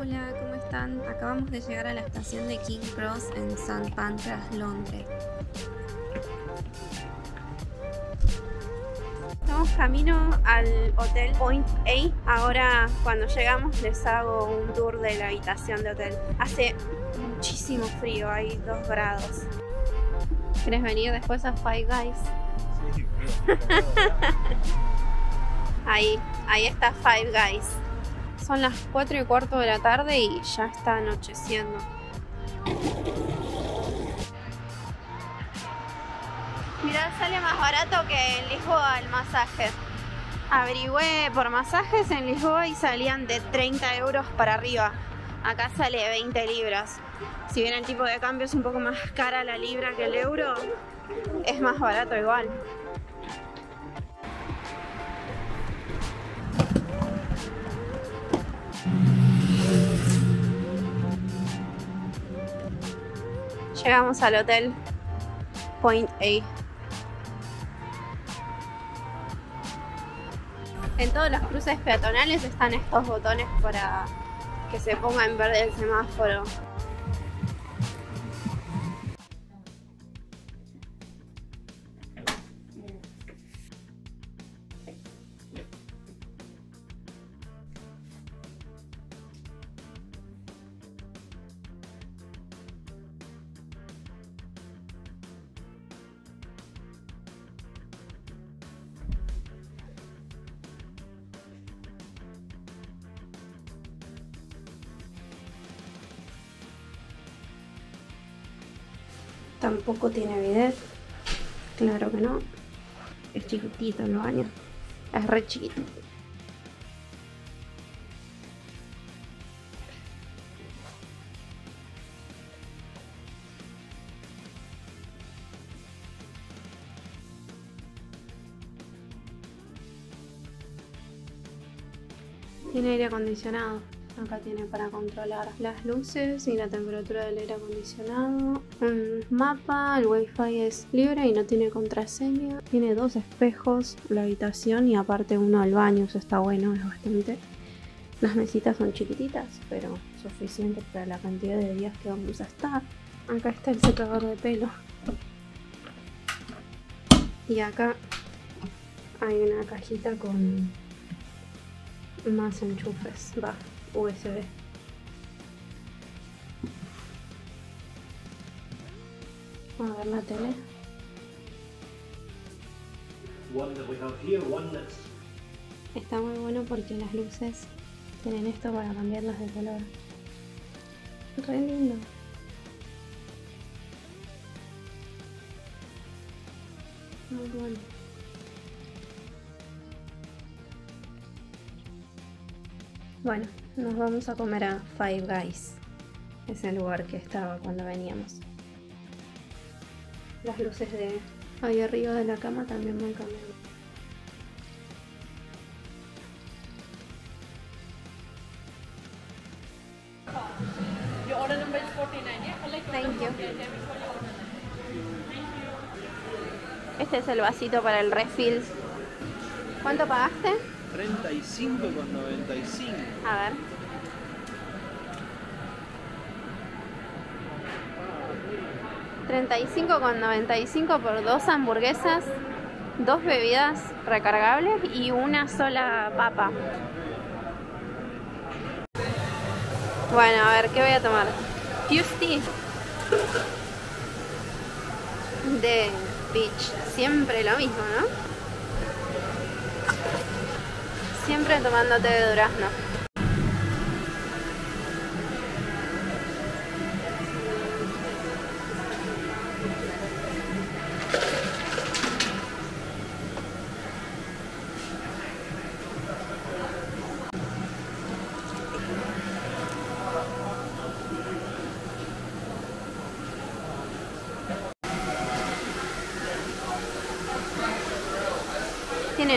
Hola, ¿cómo están? Acabamos de llegar a la estación de King Cross en St. Pancras, Londres. Estamos camino al hotel Point A. Ahora cuando llegamos les hago un tour de la habitación de hotel. Hace muchísimo frío, hay 2 grados. ¿Quieres venir después a Five Guys? Sí, Ahí, ahí está Five Guys. Son las 4 y cuarto de la tarde y ya está anocheciendo. Mirá, sale más barato que en Lisboa el masaje. Averigüé por masajes en Lisboa y salían de 30 euros para arriba. Acá sale 20 libras. Si bien el tipo de cambio es un poco más cara la libra que el euro, es más barato igual. Llegamos al hotel Point A. En todos los cruces peatonales están estos botones para que se ponga en verde el semáforo. Tampoco tiene bidet. Claro que no. Es chiquitito el baño. Es re chiquito. Tiene aire acondicionado. Acá tiene para controlar las luces y la temperatura del aire acondicionado. Un mapa, el wifi es libre y no tiene contraseña. Tiene dos espejos la habitación y aparte uno al baño, eso está bueno, es bastante. Las mesitas son chiquititas, pero suficiente para la cantidad de días que vamos a estar. Acá está el secador de pelo. Y acá hay una cajita con más enchufes. Va, USB. A ver la tele. Está muy bueno porque las luces tienen esto para cambiarlas de color. Re lindo. Muy bueno. Bueno, nos vamos a comer a Five Guys. Es el lugar que estaba cuando veníamos. Las luces de ahí arriba de la cama también van cambiando. Your order number is 49, yeah? I'll let you Thank you. Este es el vasito para el refill. ¿Cuánto pagaste? 35,95. A ver. $35,95 por dos hamburguesas, dos bebidas recargables y una sola papa. Bueno, a ver, ¿qué voy a tomar? Fusty de Beach. Siempre lo mismo, ¿no? Siempre tomándote de durazno.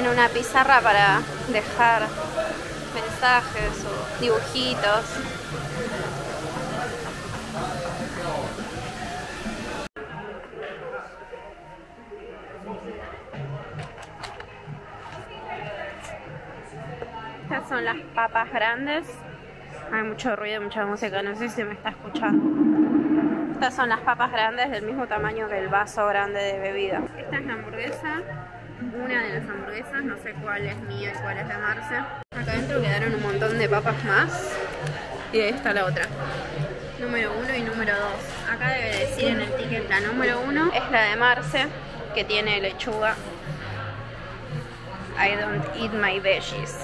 Una pizarra para dejar mensajes o dibujitos. Estas son las papas grandes Hay mucho ruido, mucha música, no sé si me está escuchando. Estas son las papas grandes del mismo tamaño que el vaso grande de bebida. Esta es la hamburguesa, una de las hamburguesas, no sé cuál es mía y cuál es de Marce. Acá adentro quedaron un montón de papas más y ahí está la otra. Número uno y número dos. Acá debe decir en el ticket la número uno es la de Marce, que tiene lechuga. I don't eat my veggies.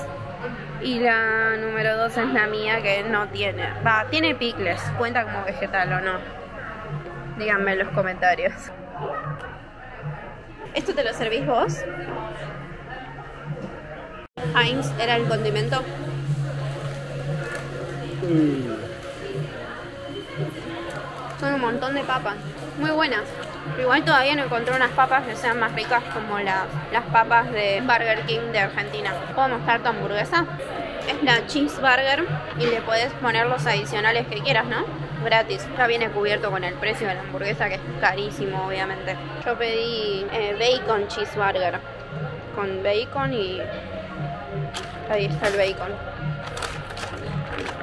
Y la número 2 es la mía que no tiene. Va, tiene picles. ¿Cuenta como vegetal o no? Díganme en los comentarios. ¿Esto te lo servís vos? Heinz era el condimento. Son un montón de papas. Muy buenas. Igual todavía no encontré unas papas que sean más ricas como la- las papas de Burger King de Argentina. ¿Puedo mostrar tu hamburguesa? Es la cheeseburger y le puedes poner los adicionales que quieras, ¿no? Gratis. Ya viene cubierto con el precio de la hamburguesa que es carísimo, obviamente. Yo pedí eh, bacon cheeseburger con bacon y ahí está el bacon.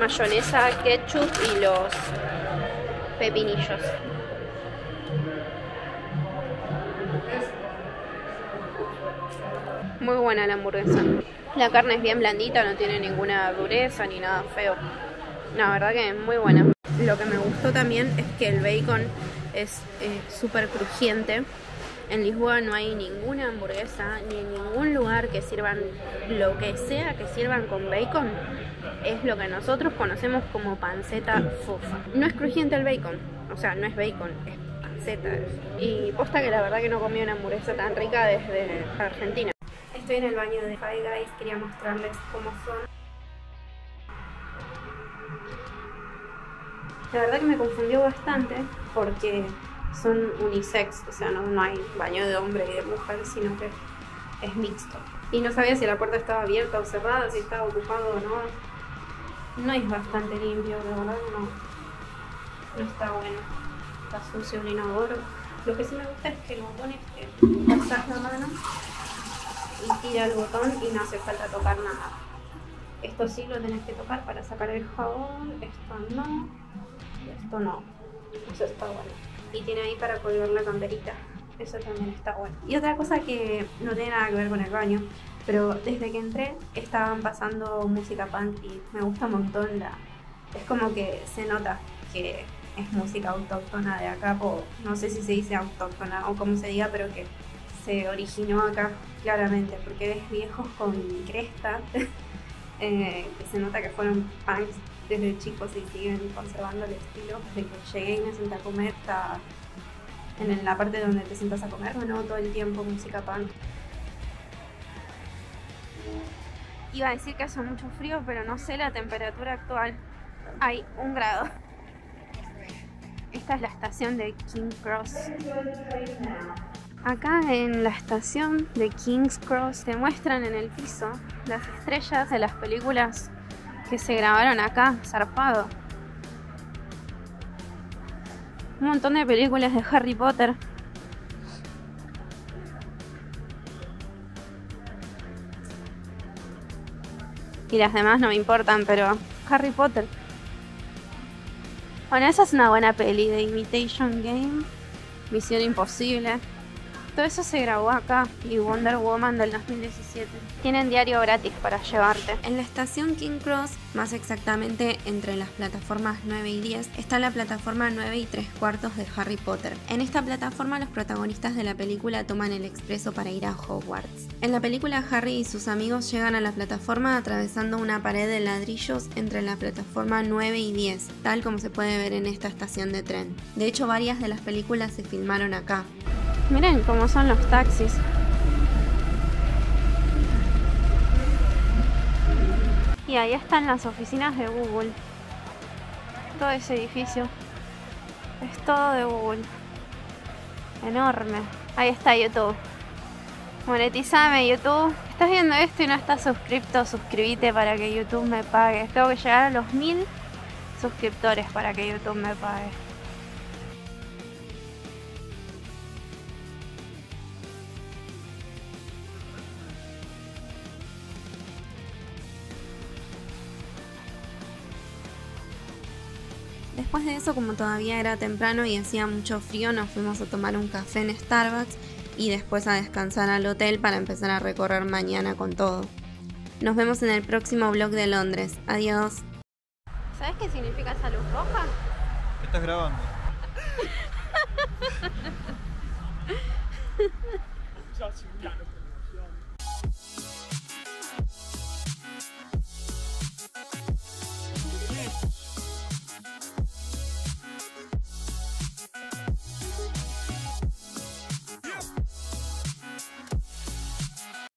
Mayonesa, ketchup y los pepinillos. Muy buena la hamburguesa. La carne es bien blandita, no tiene ninguna dureza ni nada feo. La verdad que es muy buena. Lo que me gustó también es que el bacon es eh, súper crujiente. En Lisboa no hay ninguna hamburguesa ni en ningún lugar que sirvan lo que sea que sirvan con bacon. Es lo que nosotros conocemos como panceta fofa. No es crujiente el bacon, o sea, no es bacon, es panceta. Y posta que la verdad que no comí una hamburguesa tan rica desde Argentina. Estoy en el baño de Five Guys, quería mostrarles cómo son. La verdad que me confundió bastante porque son unisex, o sea, no, no hay baño de hombre y de mujer, sino que es mixto. Y no sabía si la puerta estaba abierta o cerrada, si estaba ocupado o no. No es bastante limpio, la verdad no, no está bueno. Está sucio el inodoro. Lo que sí me gusta es que el botón este, pasas la mano y tira el botón y no hace falta tocar nada. Esto sí lo tenés que tocar para sacar el jabón, esto no, esto no. Eso está bueno. Y tiene ahí para colgar la camperita. Eso también está bueno. Y otra cosa que no tiene nada que ver con el baño, pero desde que entré estaban pasando música punk y me gusta un montón la... Es como que se nota que es música autóctona de acá, o no sé si se dice autóctona o como se diga, pero que se originó acá claramente, porque ves viejos con cresta, eh, que se nota que fueron punks desde chicos y siguen conservando el estilo. Desde que llegué y me senté a comer, está en la parte donde te sientas a comer, no todo el tiempo música punk. Iba a decir que hace mucho frío, pero no sé la temperatura actual. Hay un grado. Esta es la estación de King Cross. Acá en la estación de King's Cross te muestran en el piso las estrellas de las películas que se grabaron acá, zarpado. Un montón de películas de Harry Potter. Y las demás no me importan, pero Harry Potter. Bueno, esa es una buena peli de Imitation Game, Misión Imposible. Todo eso se grabó acá y Wonder Woman del 2017. Tienen diario gratis para llevarte. En la estación King Cross, más exactamente entre las plataformas 9 y 10, está la plataforma 9 y 3 cuartos de Harry Potter. En esta plataforma los protagonistas de la película toman el expreso para ir a Hogwarts. En la película Harry y sus amigos llegan a la plataforma atravesando una pared de ladrillos entre la plataforma 9 y 10, tal como se puede ver en esta estación de tren. De hecho, varias de las películas se filmaron acá. Miren cómo son los taxis. Y ahí están las oficinas de Google. Todo ese edificio. Es todo de Google. Enorme. Ahí está YouTube. Monetizame YouTube. Estás viendo esto y no estás suscripto, suscríbete para que YouTube me pague. Tengo que llegar a los mil suscriptores para que YouTube me pague. Después de eso, como todavía era temprano y hacía mucho frío, nos fuimos a tomar un café en Starbucks y después a descansar al hotel para empezar a recorrer mañana con todo. Nos vemos en el próximo vlog de Londres. Adiós. ¿Sabes qué significa esa luz roja? ¿Estás grabando?